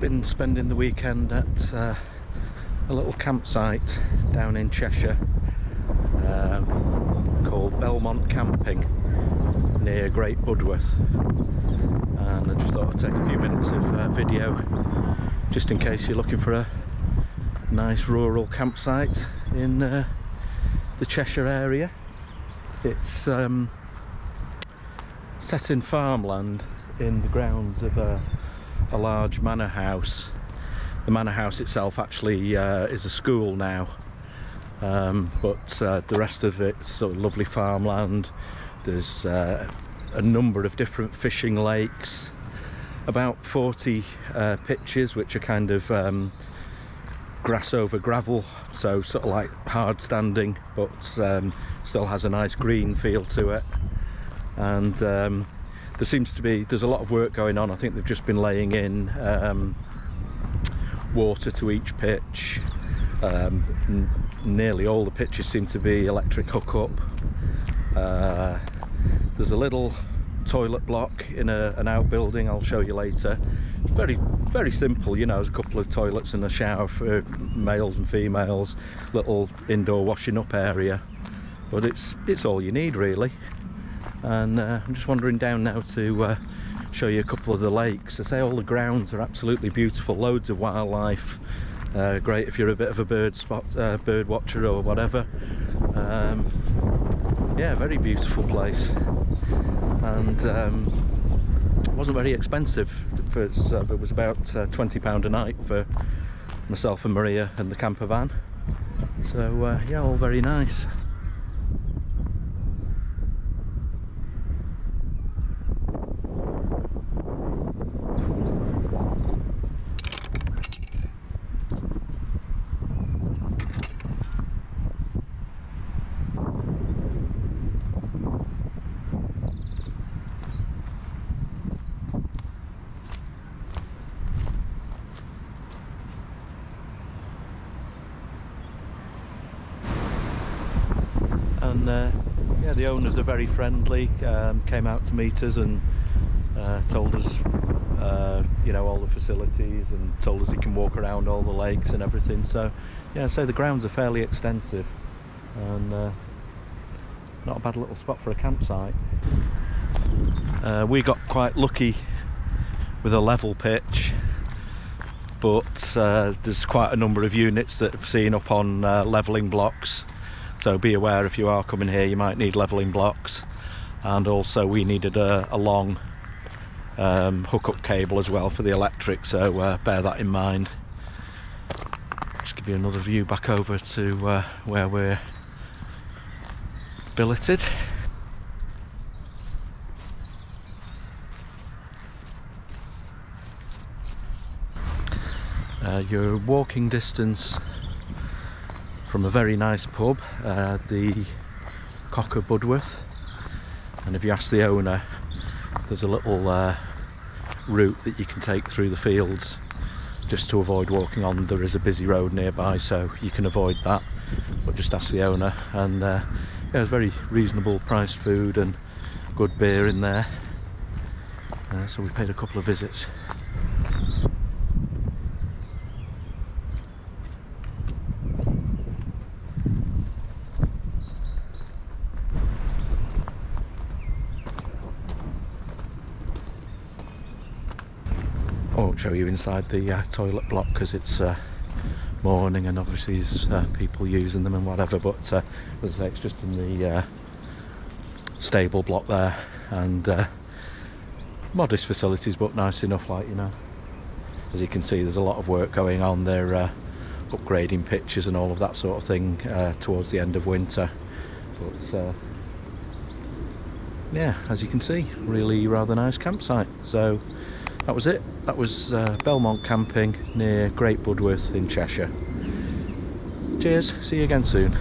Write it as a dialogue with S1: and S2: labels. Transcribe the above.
S1: been spending the weekend at uh, a little campsite down in Cheshire um, called Belmont Camping near Great Budworth. And I just thought I'd take a few minutes of uh, video just in case you're looking for a nice rural campsite in uh, the Cheshire area. It's um, set in farmland in the grounds of a, a large manor house. The manor house itself actually uh, is a school now, um, but uh, the rest of it's sort of lovely farmland. There's uh, a number of different fishing lakes, about 40 uh, pitches, which are kind of um, grass over gravel, so sort of like hard standing, but um, still has a nice green feel to it. And um, there seems to be there's a lot of work going on. I think they've just been laying in um, water to each pitch. Um, nearly all the pitches seem to be electric hookup. Uh, there's a little toilet block in a, an outbuilding I'll show you later it's very very simple you know there's a couple of toilets and a shower for males and females little indoor washing up area but it's it's all you need really and uh, I'm just wandering down now to uh, show you a couple of the lakes. I say all the grounds are absolutely beautiful loads of wildlife. Uh, great if you're a bit of a bird spot uh, bird watcher or whatever. Um, yeah very beautiful place. And um, it wasn't very expensive. For, it was about uh, 20 pound a night for myself and Maria and the camper van. So uh, yeah all very nice and uh, yeah the owners are very friendly um, came out to meet us and uh, told us uh, you know all the facilities and told us he can walk around all the lakes and everything. So yeah so the grounds are fairly extensive and uh, not a bad little spot for a campsite. Uh, we got quite lucky with a level pitch but uh, there's quite a number of units that have seen up on levelling blocks so be aware if you are coming here you might need leveling blocks. And also we needed a, a long um, hookup cable as well for the electric so uh, bear that in mind. Just give you another view back over to uh, where we're billeted. Uh, your walking distance from a very nice pub, uh, the Cock o' Budworth. And if you ask the owner, there's a little uh, route that you can take through the fields just to avoid walking on. There is a busy road nearby, so you can avoid that. But just ask the owner, and uh, yeah, it's very reasonable priced food and good beer in there. Uh, so we paid a couple of visits. I won't show you inside the uh, toilet block because it's uh, morning and obviously there's uh, people using them and whatever but uh, as I say it's just in the uh, stable block there and uh, modest facilities but nice enough like you know. As you can see there's a lot of work going on they're upgrading pitches and all of that sort of thing towards the end of winter. But yeah as you can see really rather nice campsite. So that was it. That was uh, Belmont camping near Great Budworth in Cheshire. Cheers. See you again soon